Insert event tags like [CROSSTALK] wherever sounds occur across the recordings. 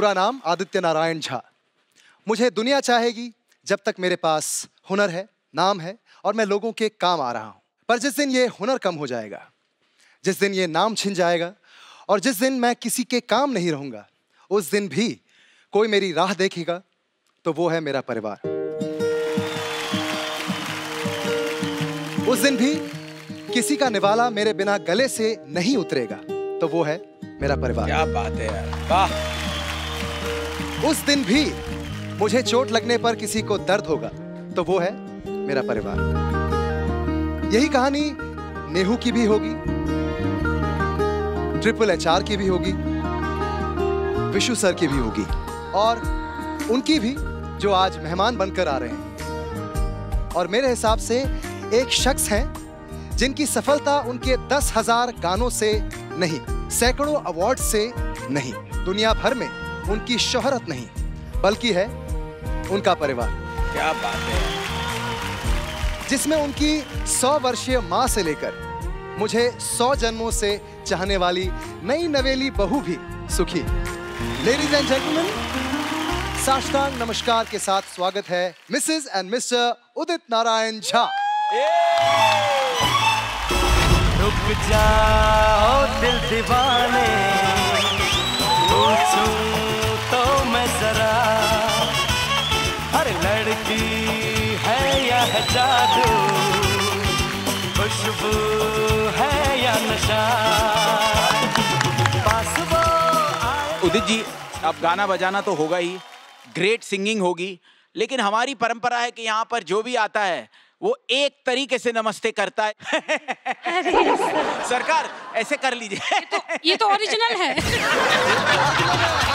पूरा नाम आदित्य नारायण झा। मुझे दुनिया चाहेगी जब तक मेरे पास हुनर है, नाम है और मैं लोगों के काम आ रहा हूँ। पर जिस दिन ये हुनर कम हो जाएगा, जिस दिन ये नाम छिन जाएगा और जिस दिन मैं किसी के काम नहीं रहूँगा, उस दिन भी कोई मेरी राह देखेगा तो वो है मेरा परिवार। उस दिन भी किसी का निवाला मेरे बिना गले से नहीं उतरेगा तो वो है मेरा परिवार। क्या बात है यार, वाह। उस दिन भी मुझे चोट लगने पर किसी को दर्द होगा। तो वो है मेरा परिवार। यही कहानी नेहू की भी होगी, ट्रिपल एच आर की भी होगी, विशु सर की भी होगी, और उनकी भी जो आज मेहमान बनकर आ रहे हैं। और मेरे हिसाब से एक शख्स हैं जिनकी सफलता उनके दस हज़ार गानों से नहीं, सैकड़ों अवार्ड से नहीं, दुनिया भर में उनकी शोहरत नहीं बल्कि है उनका परिवार। क्या बात है। जिसमें उनकी सौ वर्षीय माँ से लेकर मुझे सौ जन्मों से चाहने वाली नई नवेली बहू भी सुखी। लेडीज़ एंड जेंटलमैन साष्टांग नमस्कार के साथ स्वागत है Mrs and Mr Udit Narayan Jha. रुक जाओ दिल दीवाने। है या है जादू? खुशबू है या नशा? पास उदित जी अब गाना बजाना तो होगा ही। ग्रेट सिंगिंग होगी। लेकिन हमारी परंपरा है कि यहाँ पर जो भी आता है वो एक तरीके से नमस्ते करता है। [LAUGHS] सरकार ऐसे कर लीजिए। ये तो ओरिजिनल है। [LAUGHS]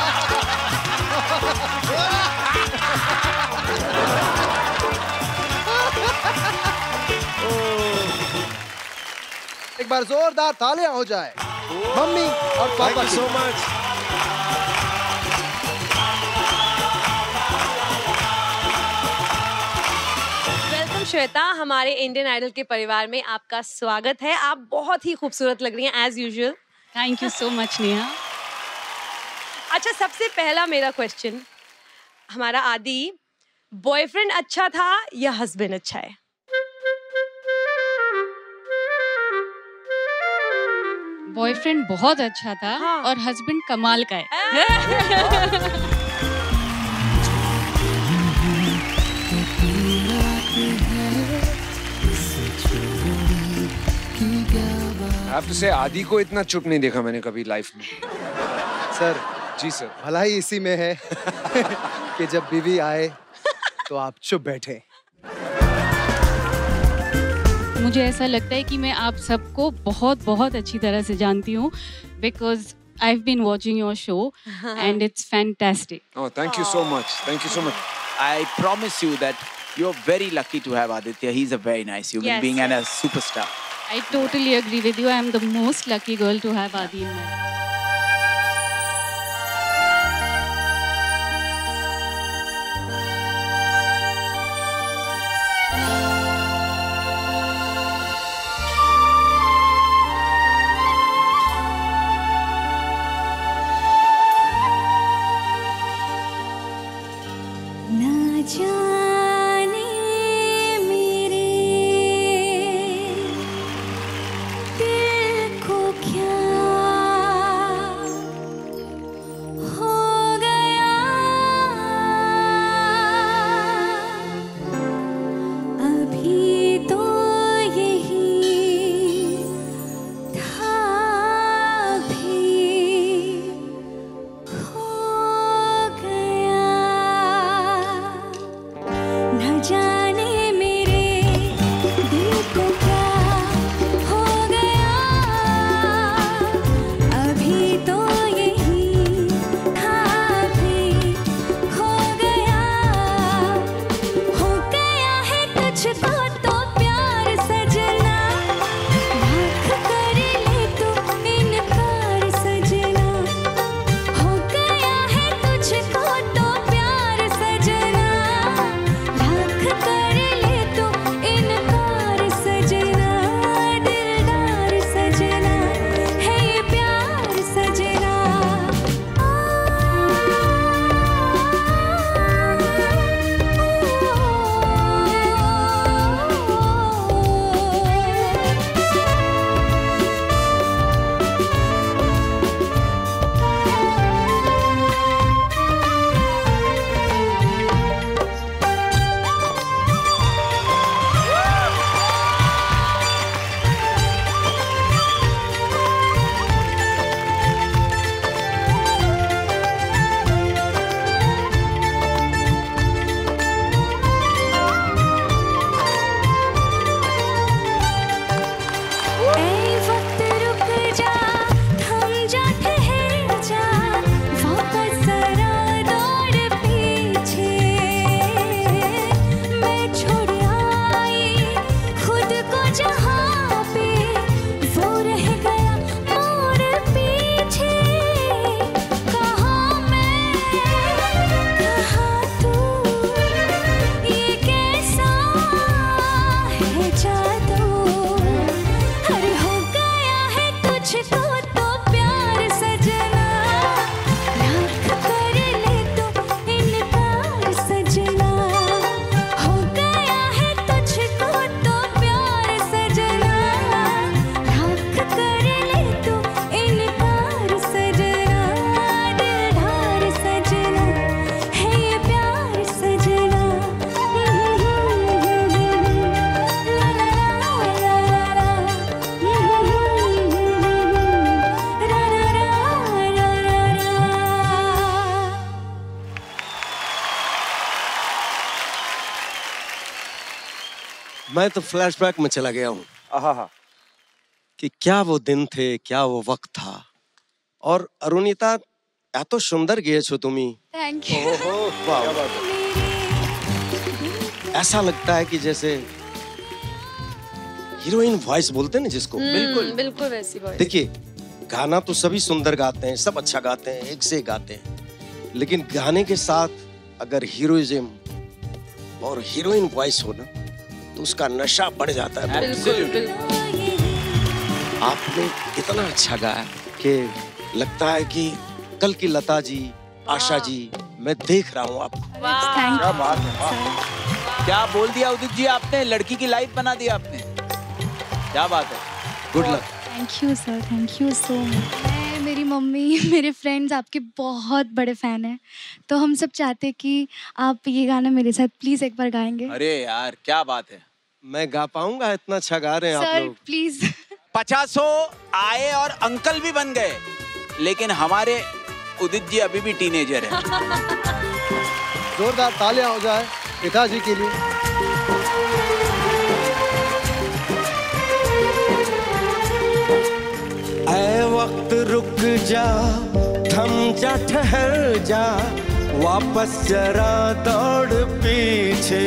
एक बार जोरदार तालियाँ हो जाए। मम्मी और पापा की। मच श्वेता हमारे इंडियन आइडल के परिवार में आपका स्वागत है। आप बहुत ही खूबसूरत लग रही हैं as usual thank you so much Neha अच्छा सबसे पहला मेरा क्वेश्चन हमारा आदि बॉयफ्रेंड अच्छा था या हस्बैंड अच्छा है? बॉयफ्रेंड बहुत अच्छा था हाँ। और हस्बैंड कमाल का है। हैव टू से आदि को इतना चुप नहीं देखा मैंने कभी लाइफ में। सर जी सर भलाई इसी में है [LAUGHS] कि जब बीवी आए तो आप चुप बैठे। मुझे ऐसा लगता है कि मैं आप सबको बहुत बहुत अच्छी तरह से जानती हूँ because I been watching your show and it's fantastic thank you so much thank you so much I promise you that you are very lucky to have Aditya he is a very nice human being and a superstar I totally agree with you I am the most lucky girl to have Aditya ना ah मैं तो flashback में चला गया हूँ। कि क्या वो दिन थे क्या वो वक्त था। और अरुणिता या तो सुंदर गए छो तुम्ही थैंक यू ऐसा लगता है कि जैसे हीरोइन वॉइस बोलते ना जिसको। हम्म, बिल्कुल। बिल्कुल वैसी वॉइस देखिए गाना तो सभी सुंदर गाते हैं सब अच्छा गाते हैं एक से गाते हैं। लेकिन गाने के साथ अगर हीरोइज्म और हीरोइन वॉइस हो ना तो उसका नशा बढ़ जाता है आपने इतना अच्छा गाया कि लगता है कि कल की लता जी आशा जी मैं देख रहा हूँ आपको। क्या बात है क्या बोल दिया उदित जी आपने? लड़की की लाइफ बना दी आपने। क्या बात है। Good luck thank you sir thank you so much mummy [LAUGHS] मेरे फ्रेंड्स आपके बहुत बड़े फ़ैन हैं। तो हम सब चाहते हैं कि आप ये गाना मेरे साथ प्लीज़ एक बार गाएँगे। अरे यार क्या बात है। मैं गा पाऊँगा इतना अच्छा गा रहे हैं आप सर लोग। प्लीज़ [LAUGHS] पचासों आए और अंकल भी बन गए। लेकिन हमारे उदित जी अभी भी टीनेजर है। [LAUGHS] जोरदार तालियाँ हो जाए पिताजी के लिए। वक्त रुक जा थम जा ठहर जा वापस जरा दौड़ पीछे।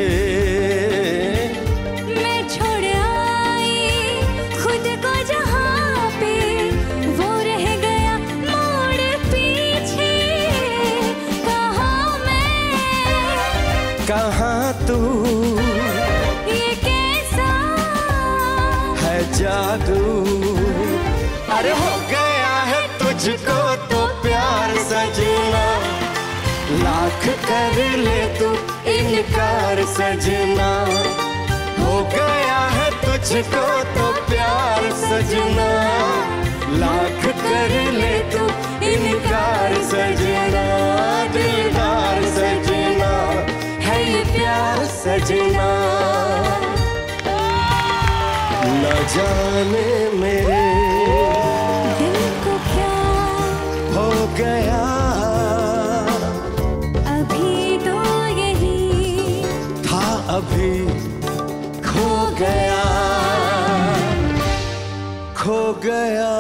तुझको तो प्यार सजना लाख कर ले तू इनकार सजना। हो गया है तुझको तो प्यार सजना। लाख कर ले तू इनकार सजना। दिलदार सजना, है ये प्यार सजना। न जाने मेरे गया। अभी तो यही था अभी खो गया। खो गया।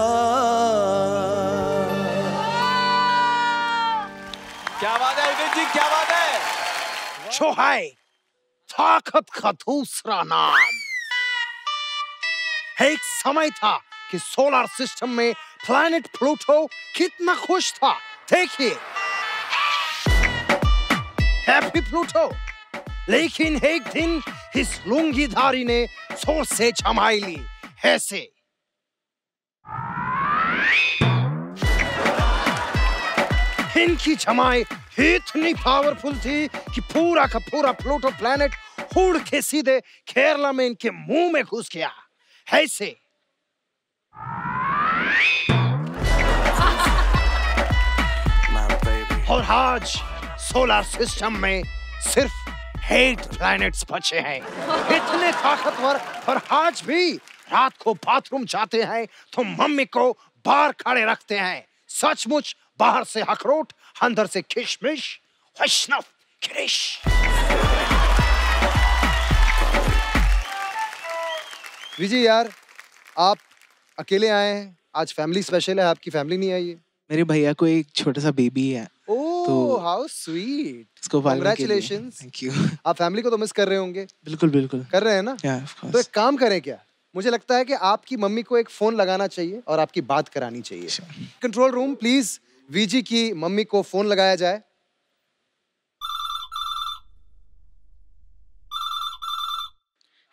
क्या बात है जी क्या बात है? जो है ताकत का दूसरा नाम। एक समय था कि सोलर सिस्टम में प्लैनेट प्लूटो कितना खुश था देखिए हैप्पी प्लूटो लेकिन एक दिन इस लुंगीधारी ने सोच से छमाई ली ऐसे इनकी जमाई इतनी पावरफुल थी कि पूरा का पूरा प्लूटो प्लैनेट उड़ के सीधे केरला में इनके मुँह में घुस गया ऐसे और आज सोलर सिस्टम में सिर्फ़ हेट प्लैनेट्स बचे हैं। इतने ताकतवर, और आज भी रात को बाथरूम जाते हैं तो मम्मी को बाहर खड़े रखते हैं। सचमुच बाहर से अखरोट, अंदर से किशमिश, वैष्णव, गिरीश। विजय यार, आप अकेले आए हैं? आज फैमिली स्पेशल है आपकी फैमिली नहीं आई है? मेरे भैया को एक छोटा सा बेबी है। ओह तो- हाउ स्वीट उसको पालने के लिए। Congratulations. थैंक यू [LAUGHS] आप फैमिली को तो मिस कर रहे होंगे। बिल्कुल बिल्कुल। कर रहे हैं ना? या ऑफ़ तो एक काम करें क्या? मुझे लगता है कि आपकी मम्मी को एक फ़ोन लगाना चाहिए और आपकी बात करानी चाहिए। कंट्रोल रूम प्लीज़ वीजी की मम्मी को फ़ोन लगाया जाए।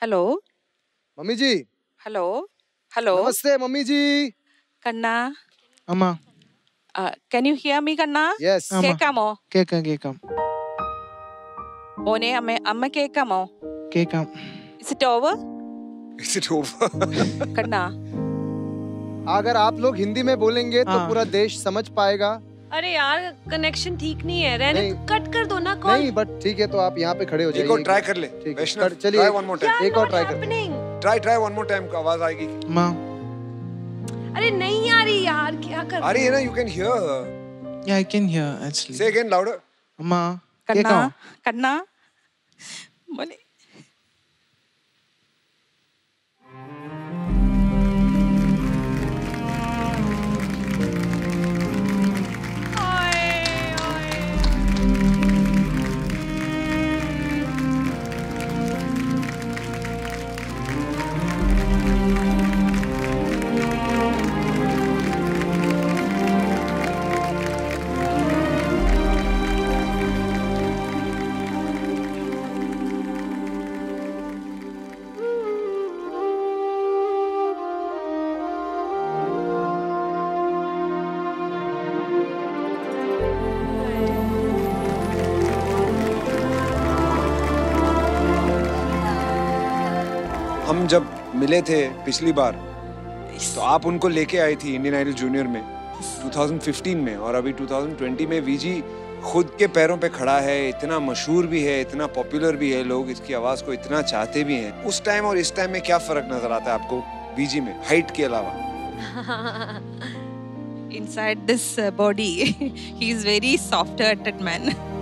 Hello mummy ji. Hello hello नमस्ते मम्मी जी। कन्ना अम्मा कैन यू हियर मी कन्ना यस Amma. കേക്കാമോ കേക്കാം കേക്കാം മോനെ അമ്മ അമ്മ കേക്കാമോ കേക്കാം is it over Is it over? कन्ना अगर आप लोग हिंदी में बोलेंगे तो हाँ। पूरा देश समझ पाएगा अरे यार कनेक्शन ठीक नहीं है रहने नहीं। दो, कट कर दो ना कॉल नहीं बट ठीक है तो आप यहाँ पे खड़े हो एक और जाइए ट्राई कर ले ठीक है वैष्णव कर- चलिए ट्राई वन मोर टाइम एक और ट्राई कर try try one more time का आवाज आएगी अम्मा अरे नहीं आ रही यार क्या कर आ रही है ना यू कैन हियर हर या I can hear actually say again louder अम्मा कन्ना कन्ना? बोले हम जब मिले थे पिछली बार तो आप उनको लेके आई थी इंडियन आइडल जूनियर में 2015 में। और अभी 2020 में वीजी खुद के पैरों पे खड़ा है इतना मशहूर भी है इतना पॉपुलर भी है लोग इसकी आवाज़ को इतना चाहते भी हैं। उस टाइम और इस टाइम में क्या फ़र्क नज़र आता है आपको वीजी में हाइट के अलावा? [LAUGHS] Inside this uh, body, [LAUGHS] he is very soft-hearted man.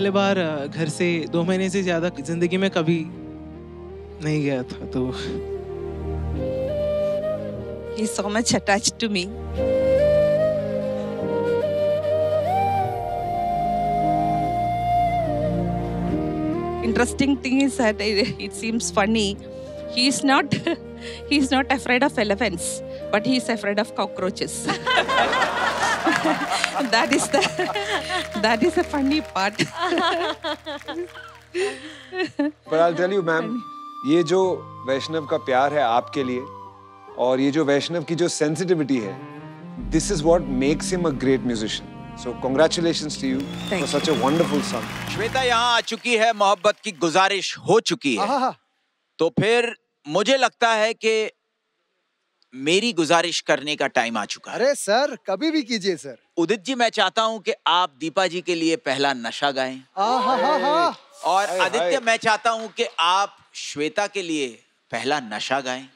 पहले बार घर से दो महीने से ज़्यादा ज़िंदगी में कभी नहीं गया था तो so much attach to me interesting thing is that it seems funny he is not he is not afraid of elephants but he is afraid of cockroaches [LAUGHS] that is the that is the funny part. पर I tell you ma'am ये जो वैष्णव का प्यार है आपके लिए और ये जो वैष्णव की जो सेंसिटिविटी है this is what makes him a great musician so congratulations to you for such a wonderful song Shweta यहाँ आ चुकी है मोहब्बत की गुजारिश हो चुकी है। तो फिर मुझे लगता है कि मेरी गुजारिश करने का टाइम आ चुका है। अरे सर कभी भी कीजिए सर। उदित जी मैं चाहता हूँ कि आप दीपा जी के लिए पहला नशा गाएँ। और आदित्य मैं चाहता हूँ कि आप श्वेता के लिए पहला नशा गाएँ।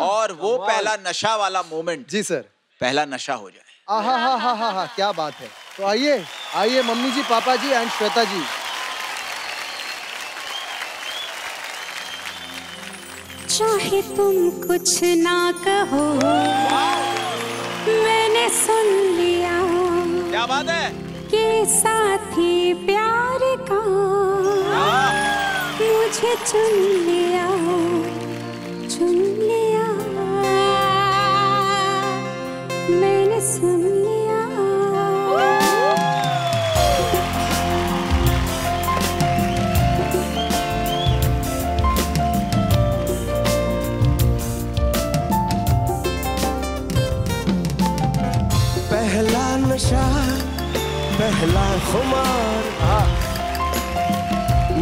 और वो पहला नशा वाला मोमेंट जी सर। पहला नशा हो जाए। आहा हा हा हा हा क्या बात है। तो आइए आइए मम्मी जी पापा जी एंड श्वेता जी। चाहे तुम कुछ ना कहो। मैंने सुन लिया क्या बात है? कि साथी प्यार का। मुझे चुन लिया चुन लिया। मैंने सुन खुमार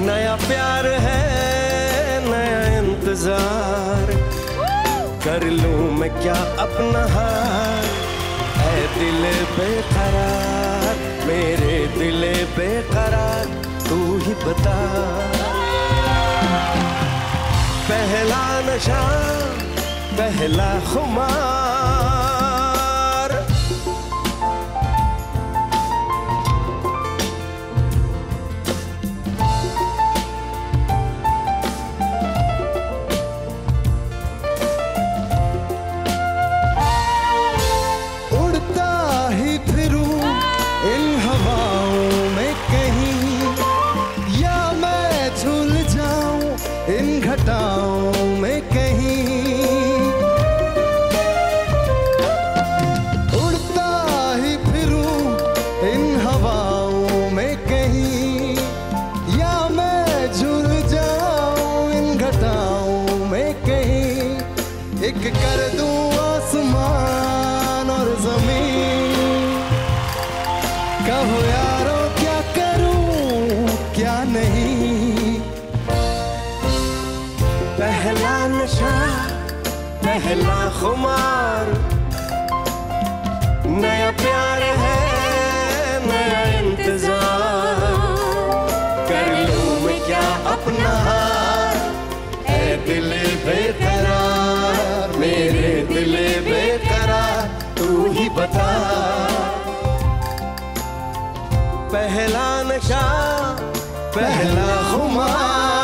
नया प्यार है, नया इंतज़ार। कर लूँ मैं क्या अपना हार? ऐ दिल बेकरार, मेरे दिल बेकरार, तू ही बता। पहला नशा, पहला खुमार। पहला खुमार नया प्यार है, नया इंतज़ार। कर लूँ मैं क्या अपना हार? है दिल बेकरार, मेरे दिल बेकरार, तू ही बता। पहला नशा, पहला खुमार।